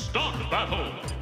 Start battle!